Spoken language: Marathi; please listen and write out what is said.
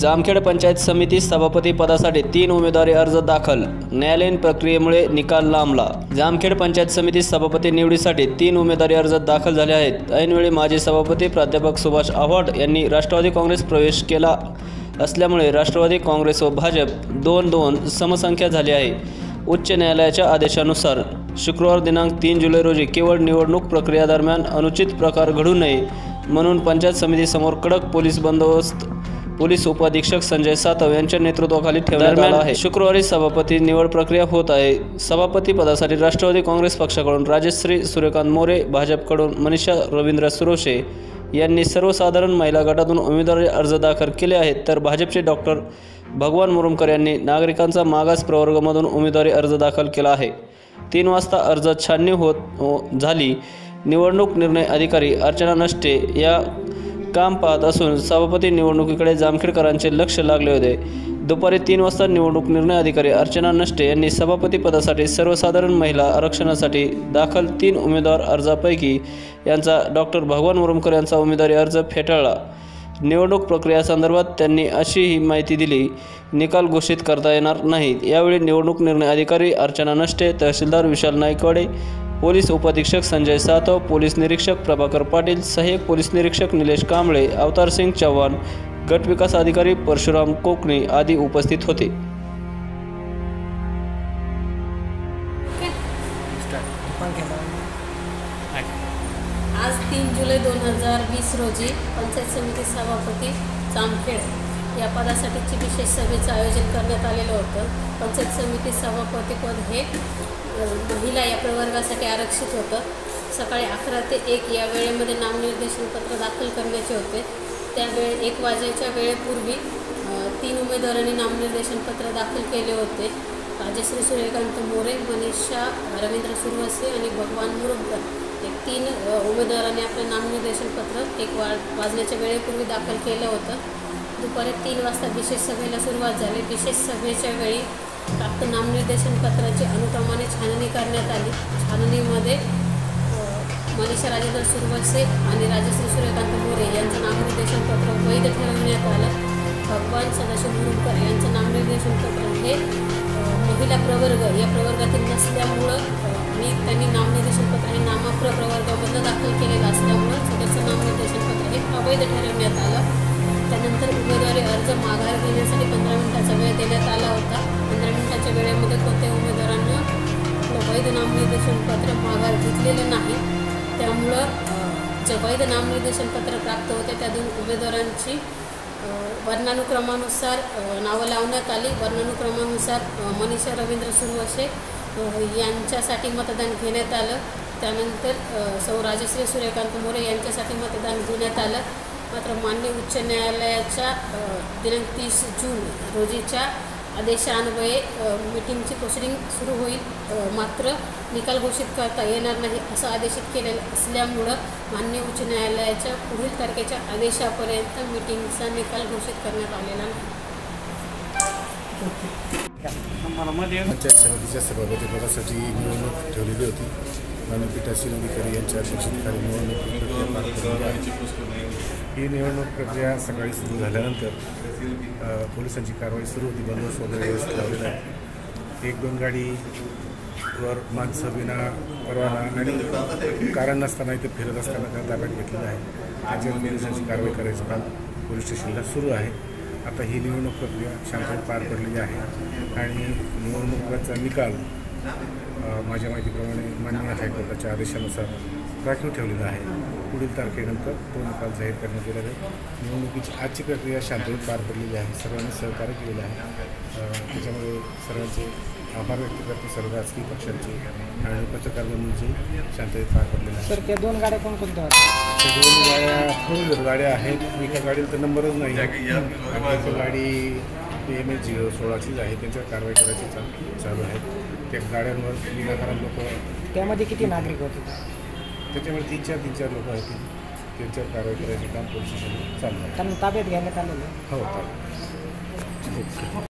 जामखेड पंचायत समिती सभापती पदासाठी तीन उमेदवारी अर्ज दाखल. न्यायालयीन प्रक्रियेमुळे निकाल लांबला. जामखेड पंचायत समिती सभापती निवडीसाठी तीन उमेदवारी अर्ज दाखल झाले आहेत. ऐनवेळी माजी सभापती प्राध्यापक सुभाष आव्हाड यांनी राष्ट्रवादी काँग्रेस प्रवेश केला असल्यामुळे राष्ट्रवादी काँग्रेस व भाजप दोन दोन समसंख्या झाली आहे. उच्च न्यायालयाच्या आदेशानुसार शुक्रवार दिनांक तीन जुलै रोजी केवळ निवडणूक प्रक्रियादरम्यान अनुचित प्रकार घडू नये म्हणून पंचायत समितीसमोर कडक पोलीस बंदोबस्त पोलीस उपअधीक्षक संजय सातव यांच्या नेतृत्वाखाली ठेवण्यात आला आहे. शुक्रवारी सभापती निवड प्रक्रिया होत आहे. सभापती पदासाठी राष्ट्रवादी काँग्रेस पक्षाकडून राजश्री सूर्यकांत मोरे भाजपकडून मनीषा रवींद्र सुरोशे यांनी सर्वसाधारण महिला गटातून उमेदवारी अर्ज दाखल केले आहेत. तर भाजपचे डॉक्टर भगवान मुरुमकर यांनी नागरिकांचा मागास प्रवर्गामधून उमेदवारी अर्ज दाखल केला आहे. तीन वाजता अर्ज छाननी होत हो- झाली. निवडणूक निर्णय अधिकारी अर्चना नष्टे या काम पाहत असून सभापती निवडणुकीकडे जामखेडकरांचे लक्ष लागले होते. दुपारी तीन वाजता निवडणूक निर्णय अधिकारी अर्चना नष्टे यांनी सभापती पदासाठी सर्वसाधारण महिला आरक्षणासाठी दाखल तीन उमेदवार अर्जापैकी यांचा डॉक्टर भगवान मुरुमकर यांचा उमेदवारी अर्ज फेटाळला. निवडणूक प्रक्रियासंदर्भात त्यांनी अशीही माहिती दिली निकाल घोषित करता येणार नाहीत. यावेळी निवडणूक निर्णय अधिकारी अर्चना नष्टे तहसीलदार विशाल नायकवाडे पोलीस उपअधीक्षक संजय सातव पोलीस निरीक्षक प्रभाकर पाटील सहाय्यक पोलीस निरीक्षक निलेश कांबळे अवतारसिंग चव्हाण गटविकास अधिकारी परशुराम कोकणी आदी उपस्थित होते. आज तीन जुलै दोन हजार वीस रोजी पंचायत समिती सभापती जामखेड या पदासाठीची विशेष सभेचं आयोजन करण्यात आलेलं होतं. पंचायत समिती सभापतीपद हे महिला या प्रवर्गासाठी आरक्षित होतं. सकाळी अकरा ते एक या वेळेमध्ये नामनिर्देशन पत्र दाखल करण्याचे होते. त्यावेळे एक वाजेच्या वेळेपूर्वी तीन उमेदवारांनी नामनिर्देशन पत्र दाखल केले होते. राजश्री सूर्यकांत मोरे मनीषा रवींद्र सुरवसे आणि भगवान मुरुमकर हे तीन उमेदवारांनी आपलं नामनिर्देशन पत्र एक वा वाजण्याच्या वेळेपूर्वी दाखल केलं होतं. दुपारी तीन वाजता विशेष सभेला सुरुवात झाली. विशेष सभेच्या वेळी प्राप्त नामनिर्देशन पत्राची छाननी करण्यात आली. छाननीमध्ये मनीषा राजेंद्र सुरवसे आणि राजश्री सूर्यकांत मोरे यांचं नामनिर्देशन पत्र वैध ठरवण्यात आलं. भगवान सदाशिव मुरुमकर यांचं नामनिर्देशन पत्र हे महिला प्रवर्ग या प्रवर्गातील नसल्यामुळं आणि त्यांनी नामनिर्देशन पत्र हे नामाप्र प्रवर्गामधनं दाखल केलेलं असल्यामुळं सदस्य नामनिर्देशन पत्र हे अवैध ठरवण्यात आलं. त्यानंतर उमेदवारी अर्ज माघार घेण्यासाठी पंधरा मिनिटाचा वेळ देण्यात आला होता. नामनिर्देशन पत्र माघार घेतलेलं नाही. त्यामुळं जे वैध नामनिर्देशन पत्र प्राप्त होते. त्या दोन उमेदवारांची वर्णानुक्रमानुसार नावं लावण्यात आली. वर्णानुक्रमानुसार मनीषा रवींद्र सुरवसे यांच्यासाठी मतदान घेण्यात आलं. त्यानंतर सौ राजश्री सूर्यकांत मोरे यांच्यासाठी मतदान घेण्यात आलं. मात्र मान्य उच्च न्यायालयाच्या दिनांक तीस जून रोजीच्या आदेशान्वये मीटिंगची प्रोसिडिंग सुरू होईल. मात्र निकाल घोषित करता येणार नाही असं आदेशित केलेलं असल्यामुळं मान्य उच्च न्यायालयाच्या पुढील तारखेच्या आदेशापर्यंत मीटिंगचा निकाल घोषित करण्यात आलेला नाही. पंचायत समितीच्या सभापतीपदासाठी निवडणूक ठेवलेली होती. माननीय पीठासीन अधिकारी यांच्या अध्यक्षतेखाली निवडणूक प्रक्रिया पार पडलेली आहे. ही निवडणूक प्रक्रिया सकाळी सुरू झाल्यानंतर पोलिसांची कारवाई सुरू होती. बंदोबस्त वगैरे व्यवस्थित लावलेला आहे. एक दोन गाडी वर माणसं विना परवाना आणि कारण नसताना इथे फिरत असताना त्या ताब्यात घेतलेलं आहे. त्याच्यावर पोलिसांची कारवाई करायचं काम पोलीस स्टेशनला सुरू आहे. आता ही निवडणूक प्रक्रिया शांततेत पार पडलेली आहे. आणि निवडणुकाचा निकाल माझ्या माहितीप्रमाणे माननीय हायकोर्टाच्या आदेशानुसार राखीव ठेवलेला आहे. पुढील तारखेनंतर तो निकाल जाहीर करण्यात येणार आहे. निवडणुकीची आजची प्रक्रिया शांततेत पार पडलेली आहे. सर्वांनी सहकार्य केलेलं आहे. त्याच्यामुळे सर्वांचे आभार व्यक्त करते सर्व राजकीय पक्षांचे. आणि पत्रकार बंधूंचे शांततेत पार पडलेले आहे. सर त्या दोन गाड्या कोणकोणत्या होत्या? त्या दोन गाड्या फोर गाड्या आहेत एका गाडीला तर नंबरच नाही आणि एक गाडी एम एच झिरो सोळाचीच आहे त्यांच्यावर कारवाई करायची चा चालू आहे. त्या गाड्यांवर विनाकारण लोक त्यामध्ये किती नागरिक होते? त्याच्यामुळे तीन चार तीन चार लोक आहेत. त्यांच्यावर कारवाई करायचे काम पोलीस स्टेशन चालू आहे. त्यांना ताब्यात घेण्यात आलेलं आहे. हो चालेल